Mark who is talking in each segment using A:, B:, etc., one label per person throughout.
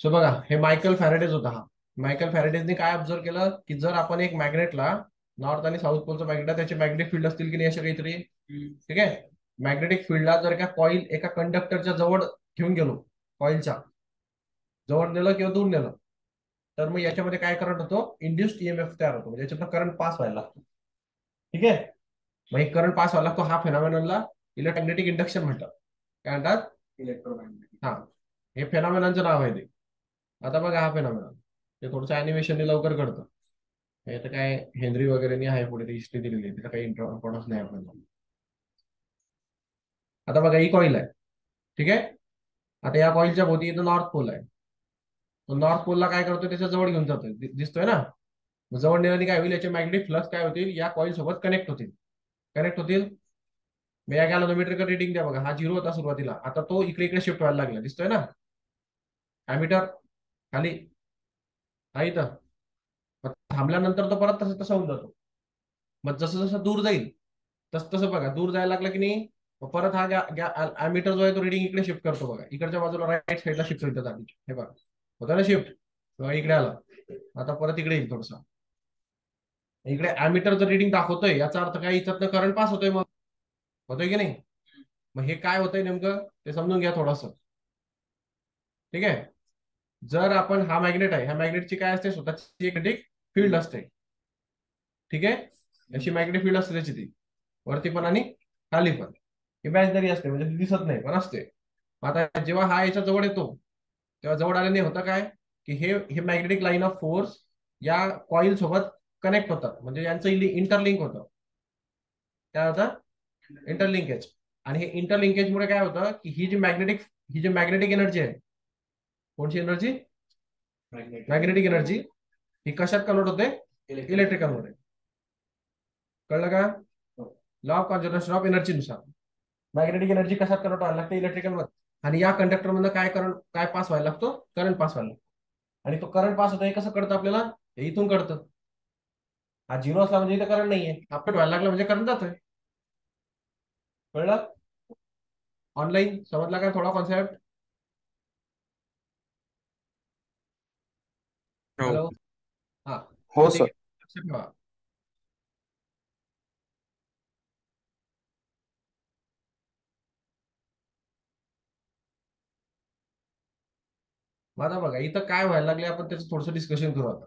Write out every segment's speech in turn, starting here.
A: So बघा हे Michael Faraday's होता हा. मायकल फॅरेडेजने काय ऑब्झर्व केलं? की जर आपण एक मॅग्नेटला नॉर्थ आणि साऊथ पोलचं मॅग्नेट त्याचे मॅग्नेटिक फील्ड असतील की नाही असे काहीतरी? ठीक आहे? मॅग्नेटिक फील्डला जर का कॉईल एका कंडक्टरच्या जवळ घेऊन गेलो कॉईलच्या जवळ नेलं किंवा दूर नेलं तर मग याच्यामध्ये काय करंट होतो? इंड्युस्ड ईएमएफ तयार होतो. म्हणजे याच्यातनं करंट पास व्हायला लागतो. ठीक आहे? मग हे करंट पास व्हायला लागतो हा फेनॉमेनला इलेक्ट्रोमॅग्नेटिक इंडक्शन म्हणतात. काय म्हणतात?
B: इलेक्ट्रोमॅग्नेटिक
A: हा. हे फेनॉमेनॉनचं नाव आहे ते. आता बघा हा फेनॉमिनॉन ते थोडंसं अॅनिमेशनने लवकर घडतं. हे तर काय हेनरी वगैरे आहे पुढे ती हिस्ट्री दिलेली आहे. त्याला काही इम्पॉर्टन्स नाही आपल्याला. आता बघा ही कॉईल आहे. ठीक आहे? आता या कॉईलच्या भोवती इथं नॉर्थ पोल आहे. तो नॉर्थ पोलला काय करतो त्याच्याजवळ घेऊन जातोय. दिसतोय ना? जवळ नेल्याने काय होईल? याचे मॅग्नेटिक फ्लक्स काय होतील? या कॉईल सोबत कनेक्ट होतील. कनेक्ट होतील? मग या गॅलोमीटरकडे रिडिंग द्या बघा. हा झिरो होता सुरुवातीला. आता तो इकडे इकडे शिफ्ट व्हायला लागला. दिसतोय ना? ॲमीटर खाली. हा तर थांबल्यानंतर तो परत तसं तसा होऊन जातो. मग जसं जसं दूर जाईल तस तसं बघा. दूर जायला लागलं की नाही परत हा ॲमीटर जो आहे तो रिडिंग इकडे शिफ्ट करतो बघा. इकडच्या बाजूला राईट साईडला शिफ्ट होईल त्याचा हे बघा. होता ना शिफ्ट इकडे आला. आता परत इकडे येईल थोडसा. इकडे ॲमीटरचं रिडिंग दाखवतोय याचा अर्थ काय? याच्यातनं करंट पास होतोय मग. होतोय की नाही? मग हे काय होतंय नेमकं? ते समजून घ्या थोडस. ठीक आहे? जर आपण हा मॅग्नेट आहे ह्या मॅग्नेटची काय असते? स्वतःची एक फील्ड असते. ठीक आहे? अशी मॅग्नेटिक फील्ड असते त्याची ती. वरती पण आणि खाली पण. इमॅजिनरी असते म्हणजे ती दिसत नाही पण असते. आता जेव्हा हा याच्या जवळ येतो तेव्हा जवळ आल्याने होतं काय? की हे हे मॅग्नेटिक लाईन ऑफ फोर्स या कॉईल सोबत कनेक्ट होतात. म्हणजे यांचं इंटरलिंक होतं. काय होतं? इंटरलिंकेज आणि हे इंटरलिंकेजमुळे काय होतं? की ही जी मॅग्नेटिक ही जी मॅग्नेटिक एनर्जी आहे कोणची एनर्जी मॅग्नेटिक एनर्जी ही कशात कन्वर्ट होते? इलेक्ट्रिकलमध्ये. कळलं का? Law of conservation of energy नुसार. मॅग्नेटिक एनर्जी कशात कन्वर्ट व्हायला लागते? इलेक्ट्रिकलमध्ये. आणि या कंडक्टर मधनं काय करंट काय पास व्हायला लागतो? करंट पास व्हायला लागतो. आणि तो करंट पास होतो हे कसं कळतं आपल्याला? हे इथून कळतं. हा झिरो असला म्हणजे इथं करंट नाहीये. अपडेट व्हायला लागला म्हणजे करंट जातोय. कळलं? ऑनलाईन समजला काय थोडा कॉन्सेप्ट हॅलो हा
C: हो सर
A: ठेवा आता बघा इथं काय व्हायला लागले आपण त्याचं थोडंसं डिस्कशन करू आता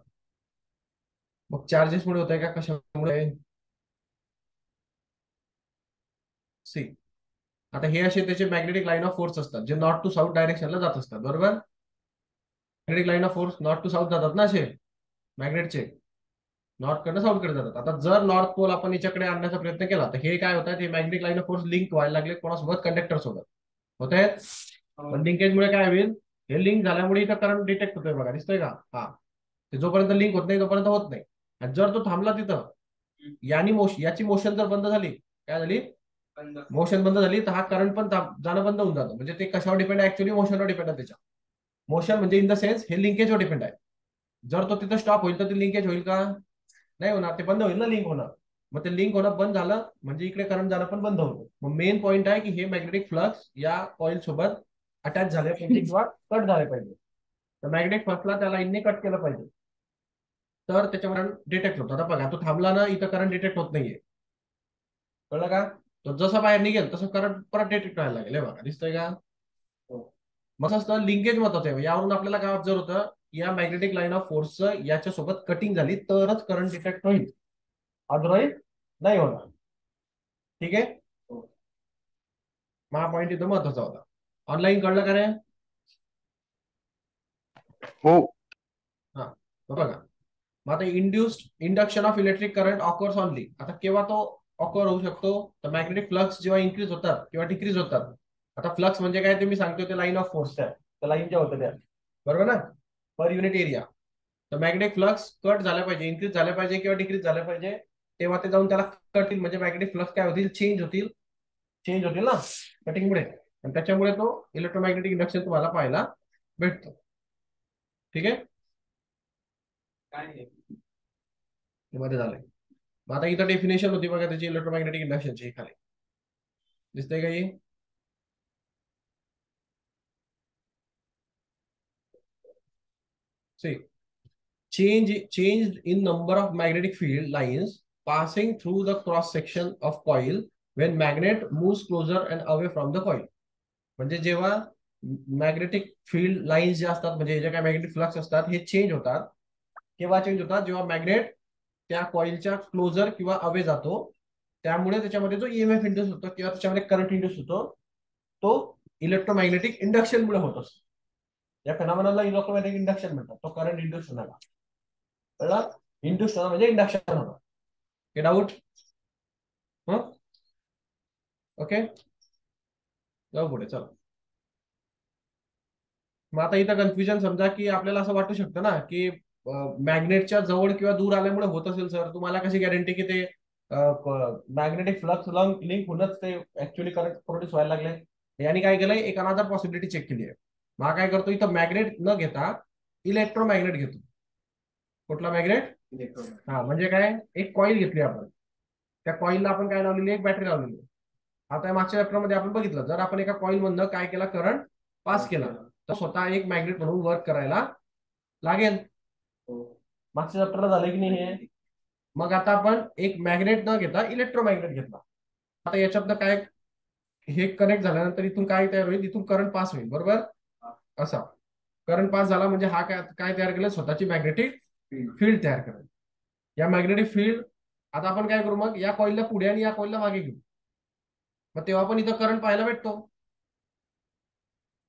A: मग चार्जेस मुळे होत आहे का कशामुळे सी आता हे असे त्याचे मॅग्नेटिक लाईन ऑफ फोर्स असतात जे नॉर्थ टू साऊथ डायरेक्शनला जात असतात बरोबर magnetic line of force north to south जातात ना असे? मॅग्नेटचे नॉर्थ कडनं साऊथकडे जातात. आता जर नॉर्थ पोल आपण याच्याकडे आणण्याचा प्रयत्न केला तर हे काय होतात हे magnetic line of force link व्हायला लागले कोणासोबत? कंडक्टर सोबत. होत आहेत पण लिंकेजमुळे काय होईल? हे लिंक झाल्यामुळे इथं करंट डिटेक्ट होतोय बघा. दिसतोय का? हा. ते जोपर्यंत लिंक होत नाही तोपर्यंत होत नाही. आणि जर तो थांबला तिथं यानी मोशन याची मोशन जर बंद झाली काय झाली? मोशन बंद झाली तर हा करंट पण जाणं बंद होऊन जातं. म्हणजे ते कशावर डिपेंड आहे? ऍक्च्युली मोशनवर डिपेंड आहे त्याच्या मोशन म्हणजे इन द सेन्स हे लिंकेजवर डिपेंड आहे. जर तो तिथं स्टॉप होईल तर ते लिंकेज होईल का? नाही होणार. ते बंद होईल ना लिंक होणार मग ते लिंक होणं बंद झालं म्हणजे इकडे करंट जाणं पण बंद होतं. मग मेन पॉईंट आहे की हे मॅग्नेटिक फ्लक्स या कॉईल सोबत अटॅच झाले पाहिजे किंवा कट झाले पाहिजे. तर मॅग्नेटिक फ्लक्सला त्या लाईनने कट केलं पाहिजे. तर त्याच्यावर डिटेक्ट होतो. आता बघा तो थांबला ना इथं करंट डिटेक्ट होत नाहीये. कळलं का? तो जसा बाहेर निघेल तसं करंट परत डिटेक्ट व्हायला लागेल. हे बघा दिसतंय का? मग असतं लिंकेज महत्वाचं आहे. यावरून आपल्याला काय ऑब्झर्व होतं या मॅग्नेटिक लाईन ऑफ फोर्सचं याच्यासोबत कटिंग झाली तरच करंट डिटेक्ट होईल. अदरवाईज नाही होणार. ठीक आहे? मग हा पॉईंट इथं महत्त्वाचा होता. ऑनलाईन कळलं का रे?
C: हो.
A: तो बघा. मग आता induced induction of electric current occurs only आता केव्हा तो ऑकर होऊ शकतो? तर मॅग्नेटिक फ्लक्स जेव्हा इन्क्रीज होतात किंवा डिक्रीज होतात? आता फ्लक्स म्हणजे काय ते मी सांगतो ते लाईन ऑफ फोर्स त्या त्या लाईन ज्या होत्या त्या. बरोबर ना? पर युनिट एरिया तर मॅग्नेटिक फ्लक्स कट झाल्या पाहिजे इन्क्रीज झाल्या पाहिजे किंवा डिक्रीज झाल्या पाहिजे तेव्हा ते जाऊन त्याला कट होईल म्हणजे मॅग्नेटिक फ्लक्स काय होतील? चेंज होतील. चेंज होतील ना? कटिंगमुळे आणि त्याच्यामुळे तो इलेक्ट्रोमॅग्नेटिक इंडक्शन तुम्हाला पाहायला भेटतो. ठीक आहे? हे मध्ये झालंय. मग आता इथं डेफिनेशन होती बघा त्याची इलेक्ट्रोमॅग्नेटिक इंडक्शनची खाली. दिसतंय का हे See, change change in number of magnetic field lines passing through the cross section of coil when magnet moves closer and away from the coil. म्हणजे जेव्हा मॅग्नेटिक फील्ड लाईन्स जे असतात म्हणजे जे काय मॅग्नेटिक फ्लक्स असतात हे चेंज होतात केव्हा चेंज होतात? जेव्हा मॅग्नेट त्या कॉइलच्या क्लोजर किंवा अवे जातो त्यामुळे त्याच्यामध्ये जो ईएमएफ इंड्यूस होतो किंवा त्याच्यामध्ये करंट इंड्यूस होतो तो इलेक्ट्रोमॅग्नेटिक इंडक्शनमुळे होत असतो. या फेनॉमेनला इलेक्ट्रोमॅग्नेटिक इंडक्शन म्हणतात. तो करंट इंड्यूस होण्याला कळला? इंड्यूस होणार म्हणजे इंडक्शन होणार हे? डाऊट ओके जाऊ पुढे चला. मग आता इथं कन्फ्युजन समजा की आपल्याला असं वाटू शकतं ना की मॅग्नेटच्या जवळ किंवा दूर आल्यामुळे होत असेल सर तुम्हाला कशी गॅरंटी की ते मॅग्नेटिक फ्लक्स लिंक होऊनच ते ऍक्च्युअली करंट प्रोड्यूस व्हायला लागले? यांनी काय केलंय? एक अनादर पॉसिबिलिटी चेक केली आहे मग काय करतो इथं मॅग्नेट न घेता इलेक्ट्रोमॅग्नेट घेतो. कुठला मॅग्नेट हा म्हणजे काय? एक कॉईल घेतली आपण. त्या कॉईलला आपण काय लावलेली एक बॅटरी लावलेली आता मागच्या चॅप्टरमध्ये आपण बघितलं जर आपण एका कॉईल मधनं काय केला? करंट पास केला. तर स्वतः एक मॅग्नेट म्हणून वर्क करायला लागेल. मागच्या चॅप्टरला झालं की नाही हे? मग आता आपण एक मॅग्नेट न घेता इलेक्ट्रोमॅग्नेट घेतला. आता याच्यातनं काय हे कनेक्ट झाल्यानंतर इथून काय तयार होईल? इथून करंट पास होईल. बरोबर? असा. करंट पास झाला म्हणजे हा काय काय तयार केलं? स्वतःची मॅग्नेटिक फील्ड तयार करेल. या मॅग्नेटिक फील्ड आता आपण काय करू मग? या कॉईलला पुढे आणि या कॉईलला मागे घेऊ. मग तेव्हा पण इथं करंट पाहायला भेटतो.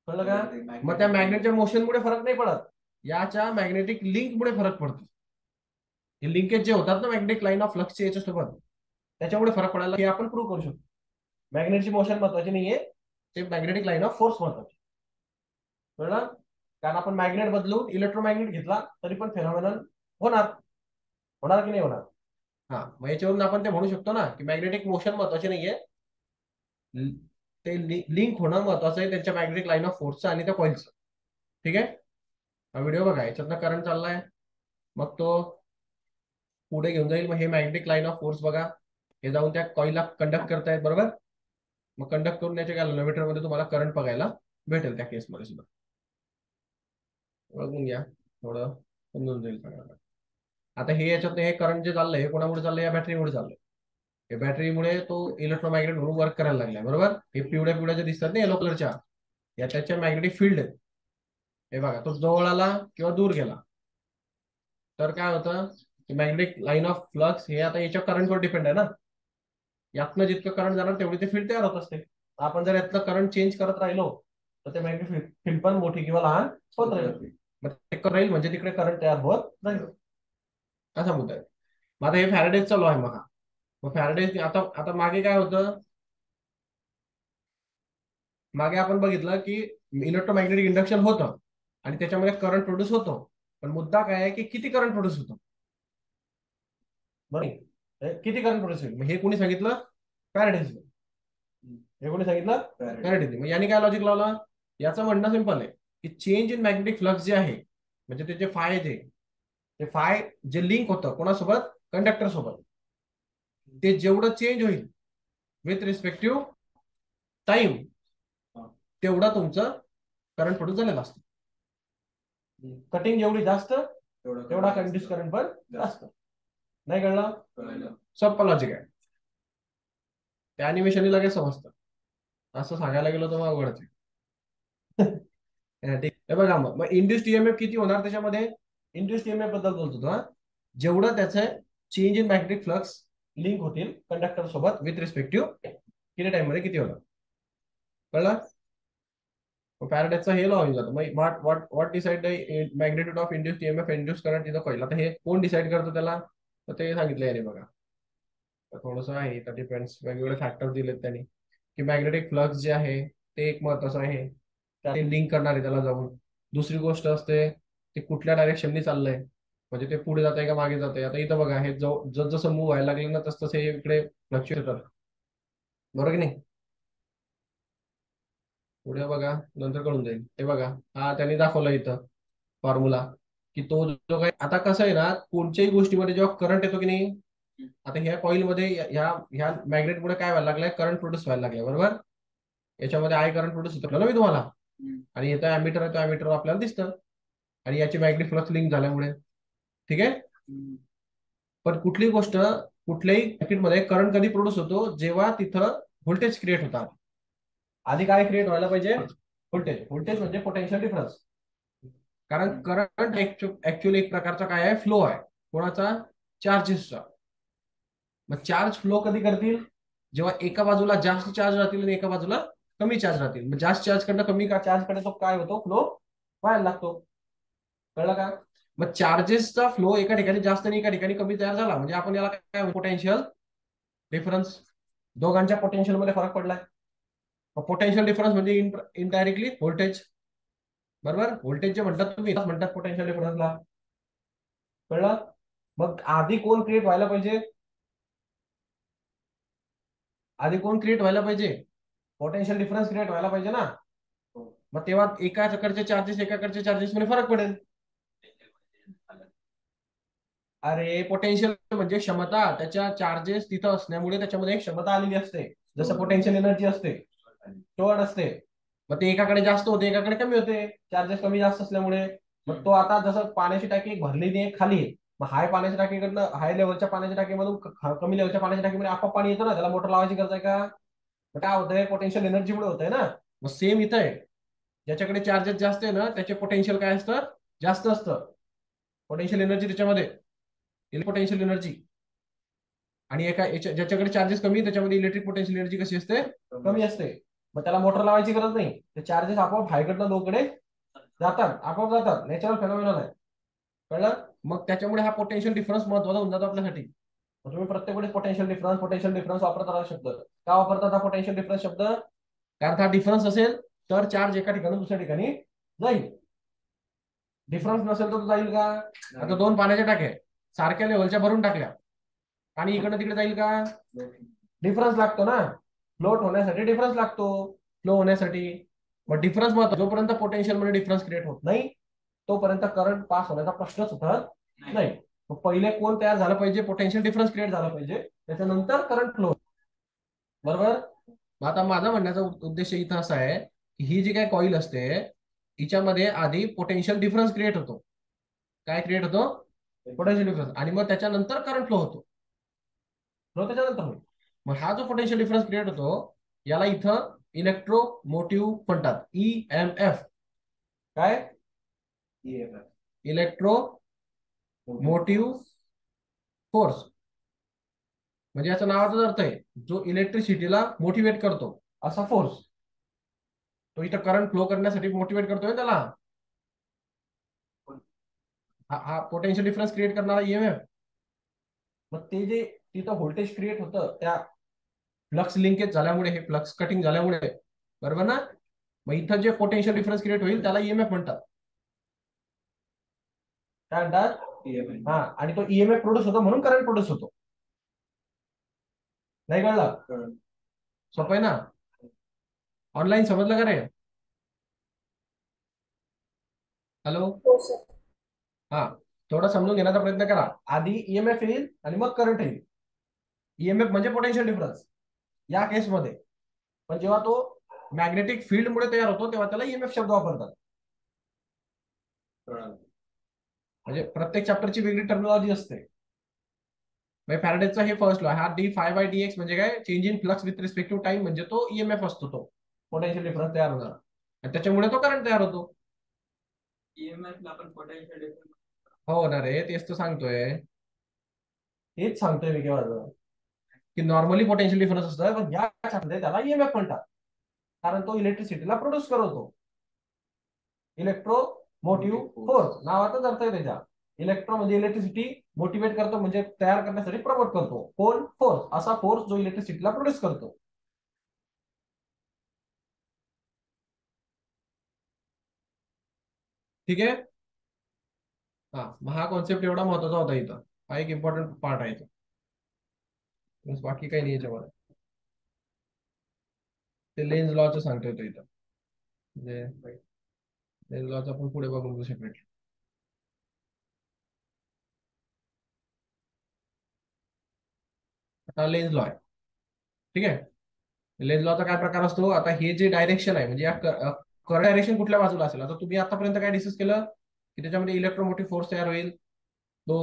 A: कळलं का? मग त्या मॅग्नेटच्या मोशनमुळे फरक नाही पडत. याच्या मॅग्नेटिक लिंकमुळे फरक पडतो. हे लिंकेज जे होतात ना मॅग्नेटिक लाईन ऑफ फ्लक्सचे याच्यासोबत त्याच्यामुळे फरक पडायला हे आपण प्रूव्ह करू शकतो. मॅग्नेटची मोशन महत्वाची नाहीये. ते मॅग्नेटिक लाईन ऑफ फोर्स महत्वाची. कळलं? कारण आपण मॅग्नेट बदलून इलेक्ट्रोमॅग्नेट घेतला तरी पण फेनॉमिनल होणार. होणार की नाही होणार? हा मग याच्यावरून आपण ते म्हणू शकतो ना की मॅग्नेटिक मोशन महत्त्वाचे नाहीये. ते लिंक होणं महत्वाचं आहे त्यांच्या मॅग्नेटिक लाईन ऑफ फोर्सचं आणि त्या कॉईलचं ठीक आहे? हा व्हिडिओ बघा याच्यातनं करंट चाललाय. मग तो पुढे घेऊन जाईल. मग हे मॅग्नेटिक लाईन ऑफ फोर्स बघा. हे जाऊन त्या कॉईलला कंडक्ट करतायत बरोबर? मग कंडक्ट करून याच्या किलोमीटरमध्ये तुम्हाला करंट बघायला भेटेल त्या केसमध्ये सुद्धा. बघून घ्या. थोडं समजून जाईल सगळ्यांना. आता हे याच्यात हे करंट जे चाललंय हे कोणामुळे चाललंय? या बॅटरीमुळे चाललंय. हे बॅटरीमुळे तो इलेक्ट्रोमॅग्नेट म्हणून वर्क करायला लागलाय बरोबर? हे पिवड्या पिवड्या जे दिसतात ना येलो कलरच्या या त्याच्या मॅग्नेटिक फील्ड आहेत. हे बघा तो जवळ आला किंवा दूर गेला. तर काय होतं? मॅग्नेटिक लाईन ऑफ फ्लक्स हे आता याच्या करंटवर डिपेंड आहे ना? यातनं जितकं करंट जाणार तेवढी ते फील्ड तयार होत असते. आपण जर यातलं करंट चेंज करत राहिलो तर ते मॅग्नेटिक फील्ड पण मोठी किंवा लहान होत राहील. मग ते राहील म्हणजे तिकडे करंट तयार होत राहील असा मुद्दा आहे. मग आता हे फॅरेडेज चालू आहे मग मग फॅरेडेज आता आता मागे काय होतं? मागे आपण बघितलं की इलेक्ट्रोमॅग्नेटिक इंडक्शन होतं आणि त्याच्यामध्ये करंट प्रोड्यूस होतो. पण मुद्दा काय आहे की किती करंट प्रोड्यूस होतो? बरोबर? किती करंट प्रोड्यूस होईल? हे कोणी सांगितलं? पॅरेडेज हे कोणी सांगितलं? पॅरेडेज मग याने काय लॉजिक लावलं? याचं म्हणणं सिंपल आहे. की चेंज इन मॅग्नेटिक फ्लक्स जे आहे म्हणजे ते जे फाय जे ते फाय जे लिंक होतं कोणासोबत? कंडक्टर सोबत. ते जेवढं चेंज होईल विथ रिस्पेक्टिव्ह टाइम तेवढा तुमचं करंट प्रोड्यूस झालेला असतो. कटिंग जेवढी जास्त तेवढा कंड्यूस करंट पण जास्त. नाही कळलं? सोप्पा लॉजिक आहे. त्या अॅनिमेशन लगेच समजतं. असं सांगायला गेलो तर मग आहे. ठीक बघा मग मग इंड्युस टीएमएफ किती होणार त्याच्यामध्ये? इंड्युस ईएमएफबद्दल बोलतो हा. जेवढं त्याचं change in magnetic flux link होतील कंडक्टर सोबत विथ रिस्पेक्टिव्ह किती टाइममध्ये किती होणार? कळलं? पॅराडाईजचा हे लॉ होईल जातो. मग what what what decide the magnitude of induce EMF induce current इथं कॉईल आता हे कोण डिसाईड करतो त्याला? तर ते सांगितलं याने बघा. थोडस आहे तर डिपेंड्स वेगवेगळे फॅक्टर दिलेत त्यांनी. की मॅग्नेटिक फ्लक्स जे आहे ते एक महत्वाचं आहे. ते लिंक करणार आहे त्याला जाऊन. दुसरी गोष्ट असते ते कुठल्या डायरेक्शननी चाललंय? म्हणजे ते पुढे जात आहे का मागे जात आहे आता इथं बघा हे जस जसं मूव्ह व्हायला लागले ना तस तसं हे इकडे फ्लक्च्युएट होतात. बरोबर की नाही? पुढे बघा नंतर कळून जाईल. हे बघा हा त्यांनी दाखवला इथं फॉर्म्युला की तो जो काही आता कसं आहे ना कोणत्याही गोष्टीमध्ये जेव्हा करंट येतो की नाही आता ह्या कॉईलमध्ये ह्या ह्या मॅग्नेटमुळे काय व्हायला लागलाय? करंट प्रोड्यूस व्हायला लागलाय. बरोबर? याच्यामध्ये आय करंट प्रोड्यूस होतो. ना मी तुम्हाला? आणि येतं ॲमिटर आहे तो अॅमीटर आपल्याला दिसतं. आणि याची मॅग्नेटिक फ्लक्स लिंक झाल्यामुळे. ठीक आहे? पण कुठलीही गोष्ट कुठल्याही सर्किटमध्ये करंट कधी प्रोड्यूस होतो जेव्हा तिथं व्होल्टेज क्रिएट होतात. आधी काय क्रिएट व्हायला पाहिजे? व्होल्टेज व्होल्टेज म्हणजे पोटेन्शियल डिफरन्स कारण करंट ऍक्च्युअली एक प्रकारचा काय आहे? फ्लो आहे. कोणाचा? चार्जेसचा मग चार्ज फ्लो कधी करतील? जेव्हा एका बाजूला जास्त चार्ज राहतील आणि एका बाजूला कमी चार्ज राहतील. मग जास्त चार्ज कडनं कमी का? चार्जकडे तो काय होतो? फ्लो व्हायला लागतो. कळलं का? मग चार्जेसचा फ्लो एका ठिकाणी जास्त आणि एका ठिकाणी कमी तयार झाला. म्हणजे आपण याला काय पोटेन्शियल डिफरन्स दोघांच्या पोटेन्शियलमध्ये फरक पडलाय. पोटेन्शियल डिफरन्स म्हणजे इनडायरेक्टली व्होल्टेज बरोबर? व्होल्टेज जे म्हणतात तुम्ही म्हणतात पोटेन्शियल डिफरन्सला कळलं? मग आधी कोण क्रिएट व्हायला पाहिजे? आधी कोण क्रिएट व्हायला पाहिजे? पोटेन्शियल डिफरन्स क्रिएट व्हायला पाहिजे ना. मग तेव्हा एकाकडचे चार्जेस एकाकडचे चार्जेस मध्ये फरक पडेल. अरे पोटेन्शियल म्हणजे क्षमता. त्याच्या चार्जेस तिथं असल्यामुळे त्याच्यामध्ये एक क्षमता आलेली असते. जसं पोटेन्शियल एनर्जी असते. स्टोअर्ड असते. मग ते एकाकडे जास्त होते एकाकडे कमी होते. चार्जेस कमी जास्त असल्यामुळे. मग तो आता जसं पाण्याची टाकी भरलेली आहे खाली. मग हाय पाण्याच्या टाकीकडनं हाय लेवलच्या पाण्याच्या टाकीमधून कमी लेवलच्या पाण्याच्या टाकीमध्ये आपोआप पाणी येतं ना? त्याला मोटर लावायची गरज आहे का? मग काय होतंय? पोटेन्शियल एनर्जी मुळे होतंय ना? मग सेम इथं आहे. ज्याच्याकडे चार्जेस जास्त आहे ना त्याचे पोटेन्शियल काय असतं? जास्त असतं. पोटेन्शियल एनर्जी त्याच्यामध्ये. पोटेन्शियल एनर्जी आणि एका ज्याच्याकडे चार्जेस कमी त्याच्यामध्ये इलेक्ट्रिक पोटेन्शियल एनर्जी कशी असते? कमी असते. मग त्याला मोटर लावायची गरज नाही. ते चार्जेस आपोआप हायकडनं लोकडे जातात. आपोआप जातात. नॅचरल फेनॉमिनल आहे. कळलं? मग त्याच्यामुळे हा पोटेन्शियल डिफरन्स महत्त्वाचा होऊन जातो आपल्यासाठी. तुम्ही प्रत्येक वेळेस पोटेन्शियल डिफरन्स पोटेन्शियल डिफरन्स वापरत राहा शब्द का वापरतात हा पोटेन्शियल डिफरन्स शब्द कारण हा डिफरन्स असेल तर चार्ज एका ठिकाणी दुसऱ्या ठिकाणी जाईल. डिफरन्स नसेल तर जाईल का? आता दोन पाण्याच्या टाक्या सारख्या लेवलच्या भरून टाकल्या. आणि इकडे तिकडे जाईल का? डिफरन्स लागतो ना. फ्लोट होण्यासाठी डिफरन्स लागतो. फ्लो होण्यासाठी. मग डिफरन्स महत्त्व जोपर्यंत पोटेन्शियलमध्ये डिफरन्स क्रिएट होत नाही तोपर्यंत करंट पास होण्याचा प्रश्नच उठत नाही. पहिले कोण तयार झालं पाहिजे? पोटेन्शियल डिफरन्स क्रिएट झाला पाहिजे. त्याच्यानंतर करंट फ्लो बरोबर? आता माझा म्हणण्याचा उद्देश इथं असा आहे की ही जी काय कॉईल असते हिच्यामध्ये आधी पोटेन्शियल डिफरन्स क्रिएट होतो. काय क्रिएट होतो? पोटेन्शियल डिफरन्स आणि मग त्याच्यानंतर करंट फ्लो होतो. फ्लो त्याच्यानंतर होईल. मग हा जो पोटेन्शियल डिफरन्स क्रिएट होतो याला इथं इलेक्ट्रोमोटिव्ह म्हणतात. ई एम एफ काय? Electromotive force. म्हणजे याचा नावाचा अर्थ आहे जो इलेक्ट्रिसिटीला मोटिवेट करतो असा फोर्स. तो इथं करंट फ्लो करण्यासाठी मोटिवेट करतोय त्याला. हा पोटेन्शियल डिफरन्स क्रिएट करणारा ईएमएफ मग ते जे तिथं व्होल्टेज क्रिएट होतं त्या फ्लक्स लिंकेज झाल्यामुळे हे फ्लक्स कटिंग झाल्यामुळे बरोबर ना? मग इथं जे पोटेन्शियल डिफरन्स क्रिएट होईल त्याला ईएमएफ म्हणतात. काय म्हणतात हा आणि तो ईएमएफ प्रोड्यूस होतो म्हणून करंट प्रोड्यूस होतो. नाही कळलं? सोपं आहे ना? ऑनलाईन समजलं का रे? हॅलो हा थोडं समजून घेण्याचा प्रयत्न करा. आधी ईएमएफ येईल आणि मग करंट येईल ईएमएफ म्हणजे पोटेन्शियल डिफरन्स या केसमध्ये पण जेव्हा तो मॅग्नेटिक फील्डमुळे तयार होतो तेव्हा त्याला ईएमएफ शब्द वापरतात. म्हणजे प्रत्येक चॅप्टरची वेगळी टर्मिनॉलॉजी असते. फॅरेडेचा हे फर्स्ट लॉ हा d phi by d x म्हणजे काय? Change in flux with respective time म्हणजे तो ईएमएफ असतो तो. पोटेन्शियल डिफरन्स तयार होणार. आणि त्याच्यामुळे तो करंट तयार होतो.
B: ईएमएफ आपण पोटेन्शियल डिफरन्स
A: हो ना रे तेच तो सांगतोय. हेच सांगतोय मी केव्हा की नॉर्मली पोटेन्शियल डिफरन्स असतं. पण या त्याला ईएमएफ म्हणतात. कारण तो इलेक्ट्रिसिटीला प्रोड्यूस करवतो इलेक्ट्रो मोटिव्ह फोर्स नावाचाच अर्थ आहे त्याच्या. इलेक्ट्रो म्हणजे इलेक्ट्रिसिटी मोटिवेट करतो म्हणजे तयार करण्यासाठी प्रमोट करतो. कोण फोर्स असा फोर्स जो इलेक्ट्रिसिटीला प्रोड्यूस करतो. ठीक आहे? हा मग हा कॉन्सेप्ट एवढा महत्त्वाचा होता इथं. हा एक इम्पॉर्टंट पार्ट आहे इथं. बाकी काही नाही याच्यामध्ये. ते लेन्स लॉचं सांगतोय तो इथं. म्हणजे लेन्स आपण पुढे बघून सेपरेट आता लेन्स लॉ आहे. ठीक आहे? लेन्स लॉचा काय प्रकार असतो? आता हे जे डायरेक्शन आहे म्हणजे या करंट डायरेक्शन कुठल्या बाजूला असेल? आता तुम्ही आतापर्यंत काय डिस्कस केलं? की त्याच्यामध्ये इलेक्ट्रोमोटिव्ह फोर्स तयार होईल. तो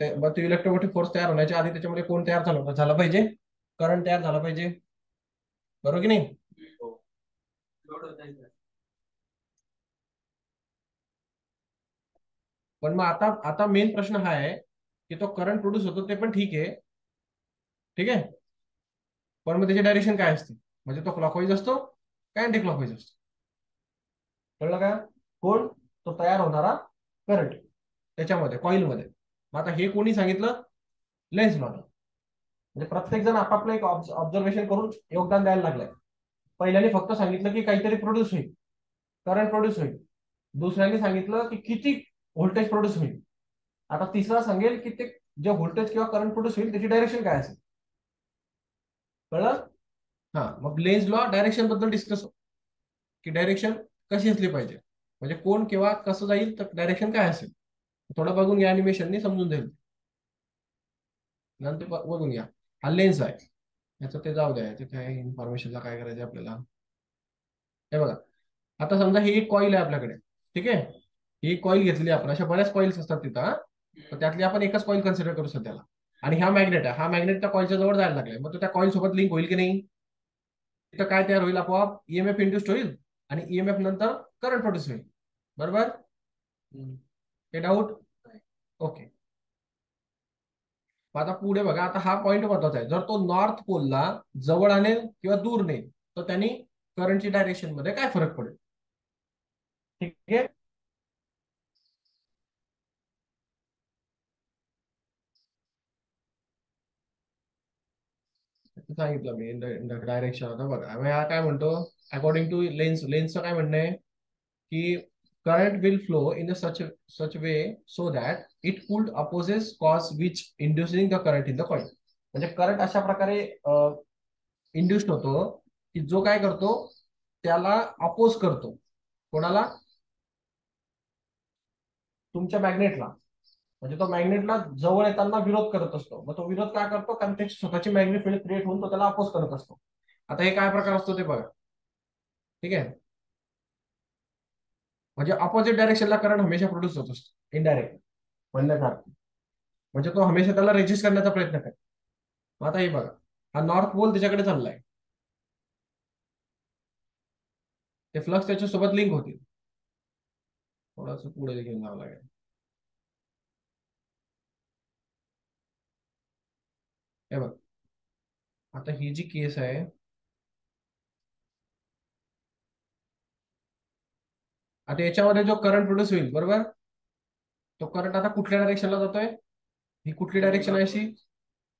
A: ते- मग तो इलेक्ट्रोमोटिव्ह फोर्स तयार होण्याच्या आधी त्याच्यामध्ये कोण तयार झालं झाला पाहिजे? करंट तयार झाला पाहिजे. बरोबर की नाही?
B: हो लोड होत आहे सर
A: पण मग आता आता मेन प्रश्न हा आहे की तो करंट प्रोड्यूस होतो ते पण ठीक आहे. ठीक आहे? पण मग त्याची डायरेक्शन काय असते? म्हणजे तो क्लॉकवाईज असतो काय अँटी क्लॉकवाईज असतो? कळलं का? कोण? तो तयार होणारा करंट त्याच्यामध्ये कॉइलमध्ये मग आता हे कोणी सांगितलं? लेन्स लॉ म्हणजे प्रत्येक जण आपापलं एक ऑब्झर्वेशन करून योगदान द्यायला लागलंय. पहिल्याने फक्त सांगितलं की काहीतरी प्रोड्यूस होईल. करंट प्रोड्यूस होईल. दुसऱ्याने सांगितलं की किती व्होल्टेज प्रोड्यूस होईल. आता तिसरा सांगेल की ते जे व्होल्टेज किंवा करंट प्रोड्यूस होईल त्याची डायरेक्शन काय असेल? कळलं? हा. मग लेन्स लॉ डायरेक्शनबद्दल डिस्कस की डायरेक्शन कशी असली पाहिजे? म्हणजे कोण केव्हा कसं जाईल तर डायरेक्शन काय असेल? थोडं बघून घ्या अॅनिमेशननी समजून जाईल नंतर बघून घ्या. हा लेन्स आहे. याचं ते जाऊ द्या. ते काय इन्फॉर्मेशनला काय करायचं आपल्याला? हे बघा. आता समजा ही एक कॉईल आहे आपल्याकडे. ठीक आहे? ही कॉईल घेतली आपण. अशा बऱ्याच कॉईल्स असतात तिथं. तर त्यातली आपण एकच कॉईल कन्सिडर करू सध्याला. आणि हा मॅग्नेट आहे. हा मॅग्नेट त्या कॉईलच्या जवळ जायला लागलाय. मग तो त्या कॉईल सोबत लिंक होईल की नाही? तिथं काय तयार होईल आपोआप? ईएमएफ इंड्यूस्ड होईल आणि ईएमएफ नंतर करंट प्रोड्यूस होईल. बरोबर? हे डाऊट ओके आता पुढे बघा. आता हा पॉईंट महत्त्वाचा आहे. जर तो नॉर्थ पोलला जवळ आणेल किंवा दूर नेईल तर त्यांनी करंटची डायरेक्शनमध्ये काय फरक पडेल? ठीक आहे? सांगितलं मी डायरेक्शन आता बघा. मग हा काय म्हणतो? अकॉर्डिंग टू लेन्स लेन्सचं काय म्हणणं आहे? की current will flow in a such such way so that it could opposes cause which inducing the current in the coil म्हणजे करंट अशा प्रकारे इंड्युस्ड होतो की जो काय करतो? त्याला अपोज करतो. कोणाला? तुमच्या मॅग्नेटला म्हणजे तो मॅग्नेटला जवळ येताना विरोध करत असतो. मग तो विरोध काय करतो? कारण त्याची स्वतःची मॅग्नेट फील्ड क्रिएट होऊन तो त्याला अपोज करत असतो. आता हे काय प्रकार असतो ते बघा. ठीक आहे? म्हणजे अपोजिट डायरेक्शनला करंट हमेशा प्रोड्यूस होत असतो. इनडायरेक्ट म्हणण्यासारखं म्हणजे तो हमेशा त्याला रेजिस्ट करण्याचा प्रयत्न करतो. मग आता हे बघा. हा नॉर्थ पोल त्याच्याकडे चाललाय. ते फ्लक्स त्याच्यासोबत लिंक होतील. थोडस पुढे घेऊन जावं लागेल. हे बघ. आता ही जी केस आहे आता याच्यामध्ये जो करंट प्रोड्यूस होईल बरोबर? तो करंट आता कुठल्या डायरेक्शनला जातोय? ही कुठली डायरेक्शन आहे अशी?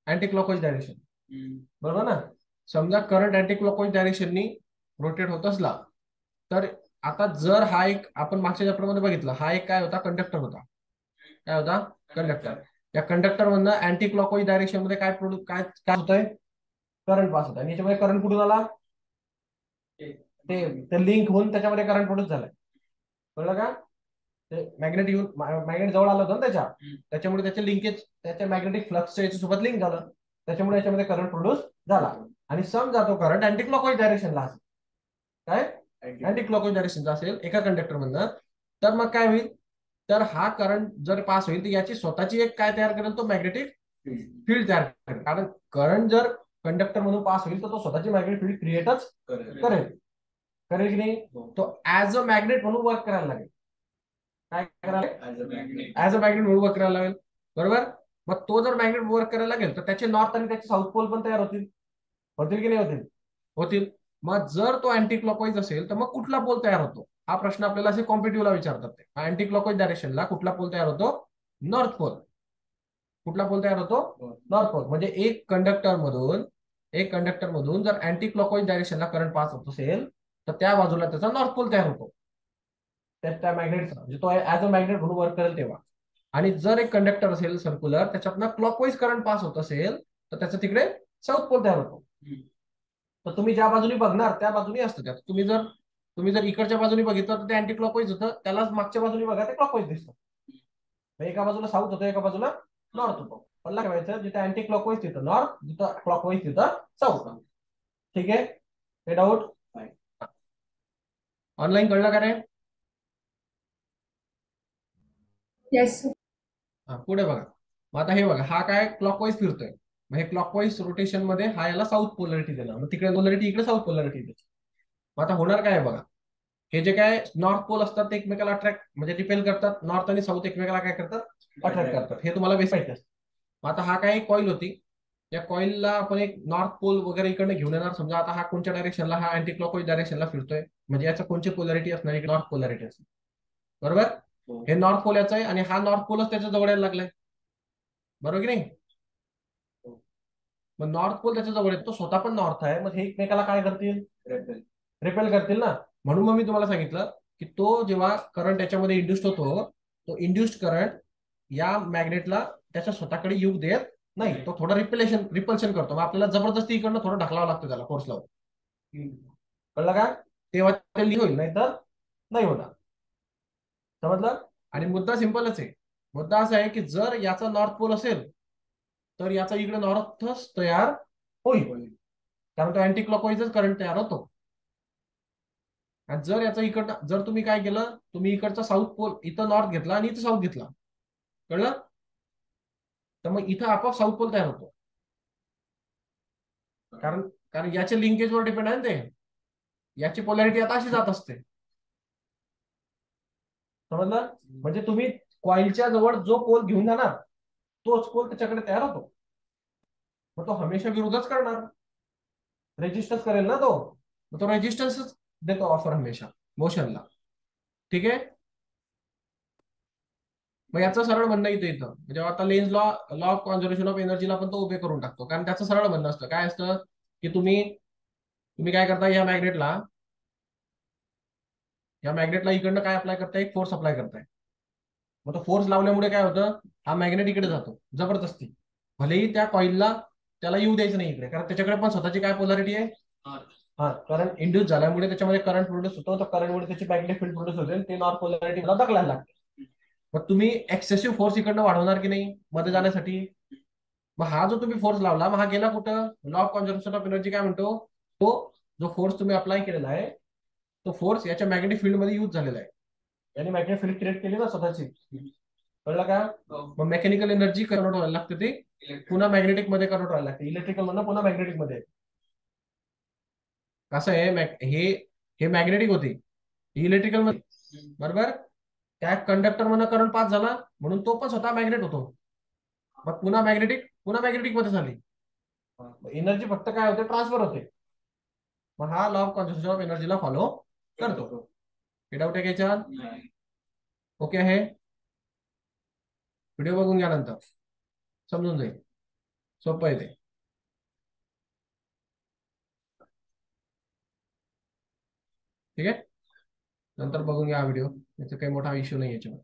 A: अँटी क्लॉकवाईज डायरेक्शन बरोबर ना? समजा करंट अँटी क्लॉकवाईज डायरेक्शननी रोटेट होत असला तर आता जर हा एक आपण मागच्या चॅप्टरमध्ये बघितलं हा एक काय होता? कंडक्टर होता. काय होता? कंडक्टर या कंडक्टर मधनं अँटी क्लॉकवाईज डायरेक्शनमध्ये काय प्रोड्यू काय काय होतंय? करंट पास होत आणि याच्यामध्ये करंट कुठून आला? ते लिंक होऊन त्याच्यामध्ये करंट प्रोड्यूस झालाय. कळलं का? ते मॅग्नेट येऊन मॅग्नेट जवळ आलं होतं ना त्याच्या. त्याच्यामुळे त्याचे लिंकेज त्याच्या मॅग्नेटिक फ्लक्सच्या याच्यासोबत लिंक झालं. त्याच्यामुळे याच्यामध्ये करंट प्रोड्यूस झाला. आणि समजा तो करंट अँटी क्लॉकवाईज डायरेक्शनला असेल. काय? अँटी क्लॉकवाईज डायरेक्शनचा असेल एका कंडक्टर मधनं. तर मग काय होईल? तर हा करंट जर पास होईल तर याची स्वतःची एक काय तयार करेल तो मॅग्नेटिक फील्ड तयार करेल. कारण करंट जर कंडक्टर मधून पास होईल तर तो स्वतःची मॅग्नेटिक फील्ड क्रिएटच करेल. करेल. की नाही? तो ऍज अ मॅग्नेट म्हणून वर्क करायला लागेल. काय करायला ऍज अ मॅग्नेट म्हणून वर्क करायला लागेल. बरोबर? मग तो जर मॅग्नेट वर्क करायला लागेल तर त्याचे नॉर्थ आणि त्याचे साऊथ पोल पण तयार होतील. होतील की नाही होतील? होतील. मग जर तो अँटी क्लॉकवाईज असेल तर मग कुठला पोल तयार होतो? हा प्रश्न आपल्याला असे कॉम्पिटिव्हला विचारतात ते. अँटी क्लॉकवाईज डायरेक्शनला कुठला पोल तयार होतो? नॉर्थ पोल कुठला पोल तयार होतो? नॉर्थ पोल म्हणजे एक कंडक्टर मधून एक कंडक्टर मधून जर अँटी क्लॉकवाईज डायरेक्शनला करंट पास होत असेल तर त्या बाजूला त्याचा नॉर्थ पोल तयार होतो. त्या त्या मॅग्नेटचा म्हणजे तो ऍज अ मॅग्नेट म्हणून वर्क करेल तेव्हा. आणि जर एक कंडक्टर असेल सर्क्युलर त्याच्यातनं क्लॉकवाईज करंट पास होत असेल तर त्याचं तिकडे साऊथ पोल तयार होतो. तर तुम्ही ज्या बाजूने बघणार त्या बाजूने असतं त्यात. तुम्ही जर तुम्ही जर इकडच्या बाजूने बघितलं तर ते अँटी क्लॉकवाईज होतं. त्यालाच मागच्या बाजूने बघा ते क्लॉकवाईज दिसतं. एका बाजूला साऊथ होतं एका बाजूला नॉर्थ होतो. पल्ला ठेवायचं जिथे अँटी क्लॉकवाईज तिथं नॉर्थ जिथं क्लॉकवाईज तिथं साऊथ ठीक आहे? हे डाऊट ऑनलाईन कळलं का रे?
C: येस
A: हा पुढे बघा. मग आता हे बघा हा काय क्लॉकवाईज फिरतोय. मग हे क्लॉकवाईज रोटेशनमध्ये हा याला साऊथ पोलॅरिटी देणार. मग तिकडे पोलॅरिटी इकडे साऊथ पोलॅरिटी देते मग आता होणार काय बघा. हे जे काय नॉर्थ पोल असतात ते एकमेकाला अट्रॅक्ट म्हणजे रिपेल करतात. नॉर्थ आणि साऊथ एकमेकाला काय करतात? अट्रॅक्ट करतात. हे तुम्हाला माहिती असतं मग आता हा काय कॉईल होती. या कॉईलला आपण एक नॉर्थ पोल वगैरे इकडनं घेऊन येणार. समजा आता हा कोणत्या डायरेक्शनला हा अँटी क्लॉकवाईज डायरेक्शनला फिरतोय. म्हणजे याचा कोणची पोलॅरिटी असणार? एक नॉर्थ पोलॅरिटी असणार. बरोबर?
B: हो.
A: हे नॉर्थ पोल याचं आहे आणि हा नॉर्थ पोलच त्याच्याजवळ यायला लागलाय. बरोबर की नाही?
B: हो.
A: मग नॉर्थ पोल त्याच्याजवळ आहे. तो स्वतः पण नॉर्थ आहे. मग हे एकमेकाला काय करतील? रिपेल करतील ना? म्हणून मग मी तुम्हाला सांगितलं की तो जेव्हा करंट याच्यामध्ये इंड्युस्ड होतो तो इंड्युस्ड करंट या मॅग्नेटला त्याच्या स्वतःकडे येऊ देत नाही. तो थोडा रिपेलेशन रिपल्शन करतो. मग आपल्याला जबरदस्ती इकडनं थोडं ढकलावं लागतं त्याला फोर्स लावून. कळलं का? तेव्हा ते होईल नाही तर नाही होणार. समजलं? आणि मुद्दा सिंपलच आहे. मुद्दा असा आहे की जर याचा नॉर्थ पोल असेल तर याचा इकडे नॉर्थच तयार होईल. कारण तो अँटी क्लॉकवाईजच करंट तयार होतो. आणि जर याचा इकडनं जर तुम्ही काय केलं तुम्ही इकडचा साऊथ पोल इथं नॉर्थ घेतला आणि इथं साऊथ घेतला. कळलं? तर मग इथं आपोआप साऊथ पोल तयार होतो. कारण कारण याच्या लिंकेजवर डिपेंड आहे ना ते. याची पोलॅरिटी आता अशी जात असते. समजलं? म्हणजे तुम्ही कॉईलच्या जवळ जो पोल घेऊन जाणार तोच पोल त्याच्याकडे तयार होतो. मग तो हमेशा विरोधच करणार. रेजिस्टन्स करेल ना तो? मग तो रेजिस्टन्सच देतो ऑफर हमेशा मोशनला ठीक आहे मग याचं सरळ म्हणणं इथं म्हणजे आता Lenz law law of conservation of एनर्जीला पण तो उभे करून टाकतो. कारण त्याचं सरळ म्हणणं असतं. काय असतं? की तुम्ही तुम्ही काय करता? या मॅग्नेटला या मॅग्नेटला इकडनं काय अप्लाय करताय? एक फोर्स अप्लाय करताय. मग तो फोर्स लावल्यामुळे काय होतं? हा मॅग्नेट इकडे जातो. जबरदस्ती. भलेही त्या कॉईलला त्याला येऊ द्यायचं नाही इकडे. कारण त्याच्याकडे पण स्वतःची काय पोलॅरिटी आहे? हा कारण इंड्यूस झाल्यामुळे त्याच्यामध्ये करंट प्रोड्यूस होतो तर करंटमुळे त्याची मॅग्नेटिक फील्ड प्रोड्यूस होते ते नॉर्थ पोलॅरिटी मला लागते. मग तुम्ही एक्सेसिव्ह फोर्स इकडनं वाढवणार की नाही मध्ये जाण्यासाठी? मग हा जो तुम्ही फोर्स लावला मग हा गेला कुठं? Law of conservation of energy काय म्हणतो? तो जो फोर्स तुम्ही अप्लाय केलेला आहे तो फोर्स याच्या मॅग्नेटिक फील्डमध्ये यूज झालेला आहे. याने मॅग्नेटिक फील्ड क्रिएट केली ना स्वतःची. कळलं का? मग मेकॅनिकल एनर्जी कन्वर्ट व्हायला लागते ते. पुन्हा मॅग्नेटिकमध्ये कन्वर्ट व्हायला लागते. इलेक्ट्रिकल मधनं पुन्हा मॅग्नेटिकमध्ये. कसं आहे हे हे मॅग्नेटिक होते. इलेक्ट्रिकलमध्ये. बरोबर? त्या कंडक्टर मधनं करंट पास झाला म्हणून तो पण स्वतः मॅग्नेट होतो. मग पुन्हा मॅग्नेटिक पुन्हा मॅग्नेटिकमध्ये झाली. एनर्जी फक्त काय होते? ट्रान्सफर होते. मग हा लॉ ऑफ कॉन्झर्वेशन ऑफ एनर्जीला फॉलो करतो. हे डाऊट आहे याच्यात ओके आहे. व्हिडिओ बघून घ्या नंतर. समजून जाईल. सोपं आहे ते. ठीक आहे? नंतर बघून घ्या व्हिडिओ याचा काही मोठा इश्यू नाही याच्यावर.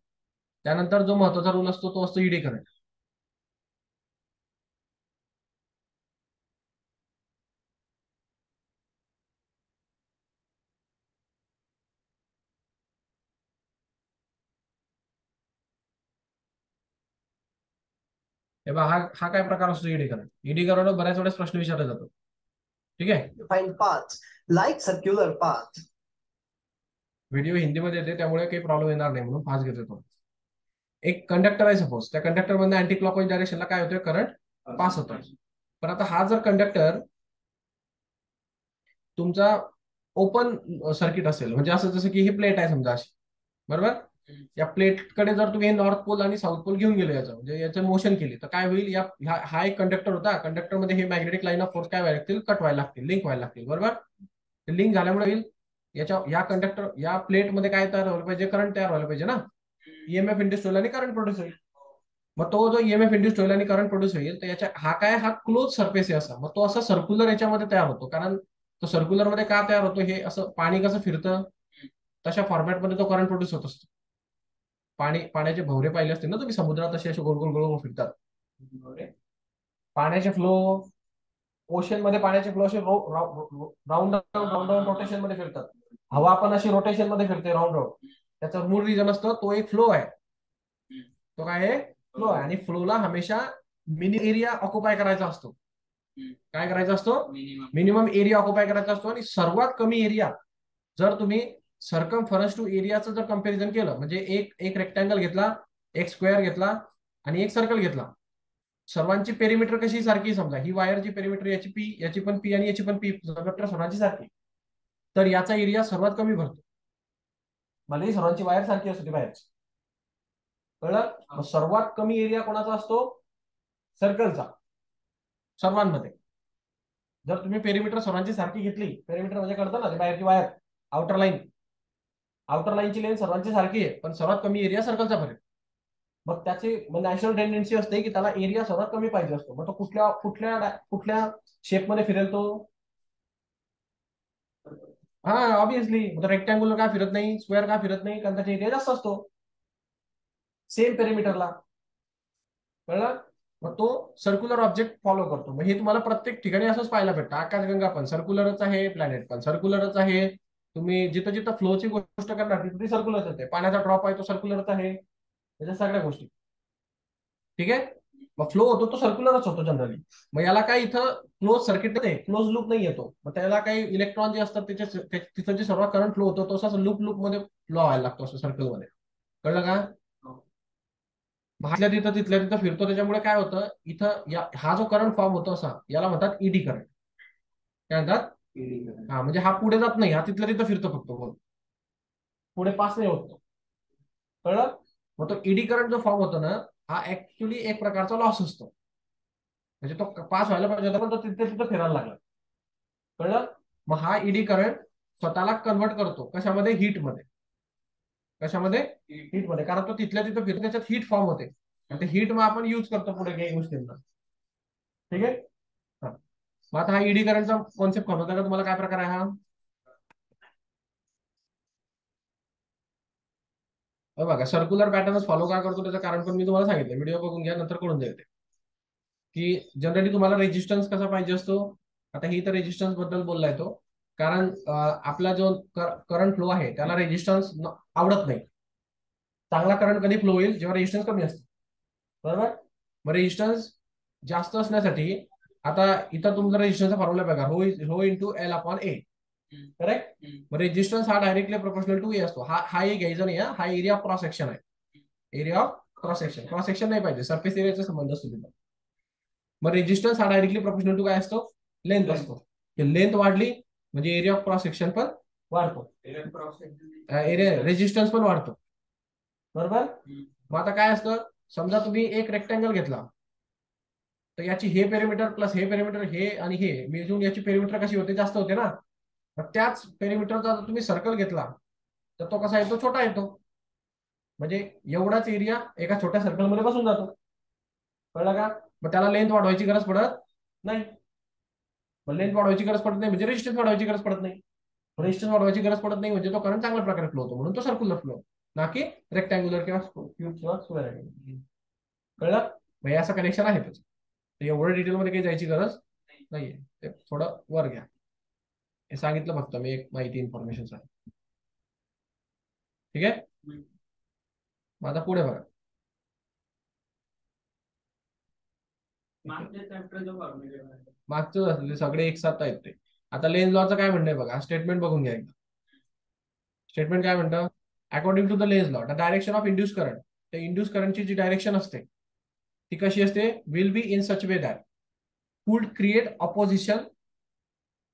A: त्यानंतर जो महत्त्वाचा रूल असतो तो असतो ईडी करंट हे हा हा काय प्रकार असतो ईडी करंट ईडी करंट बऱ्याच वेळेस प्रश्न विचारला जातो ठीक आहे?
D: Find path like circular.
A: Video हिंदीमध्ये येते त्यामुळे काही प्रॉब्लेम येणार नाही म्हणून फास्ट घेतो तो. एक कंडक्टर आहे सपोज त्या कंडक्टरमध्ये अँटी क्लॉकवाईज डायरेक्शनला काय होतोय? करंट पास होतो. पण आता हा जर कंडक्टर तुमचा ओपन सर्किट असेल म्हणजे असं जसं की ही प्लेट आहे समजा अशी. बरोबर? या प्लेटकडे जर तुम्ही नॉर्थ पोल आणि साऊथ पोल घेऊन गेलो याचं म्हणजे याचं मोशन केली तर काय होईल? या हा- हा एक कंडक्टर होता. कंडक्टरमध्ये हे मॅग्नेटिक लाईन ऑफ फोर्स काय व्हायला लागतील? कट व्हायला लागतील. लिंक व्हायला लागतील. बरोबर? लिंक झाल्यामुळे होईल याच्या या कंडक्टर या प्लेटमध्ये काय तयार व्हायला पाहिजे? करंट तयार व्हायला पाहिजे ना? ईएमएफ इंड्यूस होईल आणि करंट प्रोड्यूस होईल. मग तो जो ईएमएफ इंड्यूस होईल आणि करंट प्रोड्यूस होईल तर याच्या हा काय? हा क्लोज सरफेस आहे असा. मग तो असा सर्क्युलर याच्यामध्ये तयार होतो. कारण तो सर्क्युलरमध्ये का तयार होतो? हे असं पाणी कसं फिरतं? तशा फॉर्मॅटमध्ये तो करंट प्रोड्यूस होत असतो. पाणी पाण्याचे भवरे पाहिले असतील ना तुम्ही? समुद्रात असे असे गोल गोल गोल फिरतात. पाण्याचे फ्लो ओशनमध्ये पाण्याचे फ्लो असे राऊंड राऊंड रोटेशनमध्ये फिरतात. हवा पण अशी रोटेशनमध्ये फिरते राऊंड राऊंड त्याचा मूळ रिझन असतो तो एक फ्लो आहे. तो काय आहे? फ्लो आहे. आणि फ्लोला हमेशा मिनी एरिया ऑक्युपाय करायचा असतो. काय करायचा असतो?
B: मिनिमम
A: एरिया ऑक्युपाय करायचा असतो आणि सर्वात कमी एरिया जर तुम्ही सरकम फरस टू एरियाचं जर कंपॅरिझन केलं म्हणजे एक एक रेक्टँगल घेतला एक स्क्वेअर घेतला आणि एक सर्कल घेतला. सर्वांची पेरिमीटर कशी सारखी समजा. ही वायरची पेरिमीटर याची पी याची पण पी आणि याची पण पी सर्वांची सारखी. तर याचा एरिया सर्वात कमी भरतो. भलेही सर्वांची वायर सारखी असते बाहेरची. कळलं? सर्वात कमी एरिया कोणाचा असतो? सर्कलचा सर्वांमध्ये. जर तुम्ही पेरिमीटर सर्वांची सारखी घेतली पेरिमीटर म्हणजे कळतं ना ते बाहेरची वायर आउटर लाईन आउटर लाईनची लेन सर्वांची सारखी आहे पण सर्वात कमी एरिया सर्कलचा भरेल मग त्याची नॅशनल टेंडन्सी असते की त्याला एरिया सर्वात कमी पाहिजे असतो. मग तो कुठल्या कुठल्या कुठल्या शेपमध्ये फिरेल तो? हा ऑब्विसली रेक्टँग्युलर का फिरत नाही? स्क्वेअर का फिरत नाही? कारण त्याचा एरिया जास्त असतो. सेम पेरिमीटरला कळलं? मग तो सर्क्युलर ऑब्जेक्ट फॉलो करतो. मग हे तुम्हाला प्रत्येक ठिकाणी असंच पाहायला भेटतं. आकाशगंगा पण सर्क्युलरच आहे प्लॅनेट पण सर्क्युलरच आहे. तुम्ही जिथं जिथं फ्लोची गोष्ट करणार तिथे ती सर्क्युलरच आहे. पाण्याचा ड्रॉप आहे तो सर्क्युलरच आहे. त्याच्या सगळ्या गोष्टी. ठीक आहे? मग फ्लो होतो तो सर्क्युलरच होतो जनरली मग याला काय इथं क्लोज सर्किट नाही क्लोज लूप नाही येतो. मग त्याला काही इलेक्ट्रॉन जे असतात त्याचे तिथं जे सर्व करंट फ्लो होतो तो असा लूप लूपमध्ये फ्लो व्हायला लागतो असं सर्कलमध्ये. कळलं का? भाजल्या तिथं तिथल्या तिथं फिरतो त्याच्यामुळे काय होतं इथं या हा जो करंट फॉर्म होतो असा याला म्हणतात ईडी करंट काय म्हणतात? हा म्हणजे हा पुढे जात नाही हा तिथल्या तिथं फिरतो फक्त पुढे पास नाही होत. कळलं? मग तो ईडी करंट जो फॉर्म होतो ना हा ऍक्च्युली एक प्रकारचा लॉस असतो. म्हणजे तो पास व्हायला पाहिजे होता पण तो तिथे तिथं फिरायला लागला. कळलं? मग हा ईडी करंट स्वतःला कन्वर्ट करतो. कशामध्ये? हीटमध्ये. कशामध्ये? हीटमध्ये. कारण तो तिथल्या तिथं फिरतो त्याच्यात हीट फॉर्म होते. आणि ते हीट मग आपण युज करतो पुढे काही गोष्टींना. ठीक आहे? मग आता हा ईडी करंटचा कॉन्सेप्ट होता का तुम्हाला काय प्रकार आहे हा? बघा सर्क्युलर पॅटर्नच फॉलो का करतो त्याचं कारण पण मी तुम्हाला सांगितलं व्हिडिओ बघून घ्या नंतर कळून जाईल की जनरली तुम्हाला रेजिस्टन्स कसा पाहिजे असतो? आता ही तर रेजिस्टन्सबद्दल बोललाय तो. कारण आपला जो करंट फ्लो आहे त्याला रेजिस्टन्स आवडत नाही. चांगला करंट कधी फ्लो होईल? जेव्हा रेजिस्टन्स कमी असतो. बरोबर? मग रेजिस्टन्स जास्त असण्यासाठी आता इथं तुमचा रेजिस्टन्सचा फॉर्म्युला बघा. हो हो into L upon A correct. मग रेजिस्टन्स हा डायरेक्टली प्रोपोर्शनल टू ए असतो. हा हा एक घ्यायचा नाही हा. हा एरिया ऑफ क्रॉस सेक्शन आहे. Area of cross section cross section नाही पाहिजे. सरफेस एरियाचा संबंध असतो तिथं. मग रेजिस्टन्स हा डायरेक्टली प्रोपोर्शनल टू काय असतो? लेंथ. असतो. लेंथ वाढली म्हणजे एरिया ऑफ क्रॉस सेक्शन पण वाढतो. एरिया रेजिस्टन्स पण वाढतो. बरोबर. मग आता काय असतं? समजा तुम्ही एक रेक्टँगल घेतला. तर याची हे पेरिमीटर प्लस हे पेरिमीटर हे आणि हे. मिळून याची पेरिमीटर कशी होते? जास्त होते ना. मग त्याच पेरिमीटरचा जर तुम्ही सर्कल घेतला तर तो कसा येतो? छोटा येतो. म्हणजे एवढाच एरिया एका छोट्या सर्कलमध्ये बसून जातो. कळलं का? मग त्याला लेंथ वाढवायची गरज पडत नाही. मग लेंथ वाढवायची गरज पडत नाही म्हणजे रेजिस्टन्स वाढवायची गरज पडत नाही. रेजिस्टन्स वाढवायची गरज पडत नाही म्हणजे तो करंट चांगल्या प्रकारे फ्लो होतो. म्हणून तो सर्क्युलर फ्लो ना की रेक्टँग्युलर किंवा क्यूब किंवा स्क्वेअर कळलं? मग असं कनेक्शन आहे त्याचं. एवढं डिटेलमध्ये काही जायची गरज नाहीये. ते थोडं वर घ्या. हे सांगितलं फक्त मी एक माहिती इन्फॉर्मेशन सांग ठीक आहे. मग आता पुढे बघा. मागचं असले सगळे एक साथ आहेत ते. आता लेन्स लॉचं काय म्हणणं आहे बघा? स्टेटमेंट बघून घ्या एकदा. स्टेटमेंट काय म्हणतं? According to the Lenz law direction of induce current त्या इंड्यूस करंटची जी डायरेक्शन असते ती कशी असते? Will be in such way that would create opposition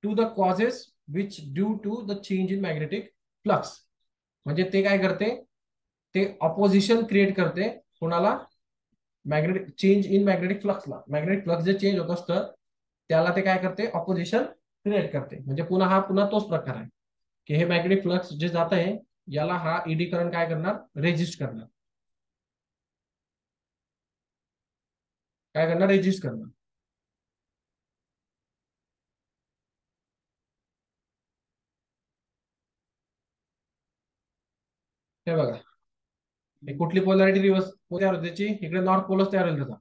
A: to the causes which due to the change in magnetic flux म्हणजे ते काय करते? ते ऑपोजिशन क्रिएट करते कोणाला? मॅग्नेटिक चेंज इन मॅग्नेटिक फ्लक्सला मॅग्नेटिक फ्लक्स जे चेंज होत असतं त्याला ते काय करते? ऑपोजिशन क्रिएट करते. म्हणजे पुन्हा हा पुन्हा तोच प्रकार आहे. की हे मॅग्नेटिक फ्लक्स जे जात आहे याला हा ईडी करंट काय करणार? रेजिस्ट करणार. काय करणार? रेजिस्ट करणार. हे बघा. कुठली पोलॅरिटी रिव्हर्स तयार होते त्याची इकडे नॉर्थ पोलच तयार होईल त्याचा.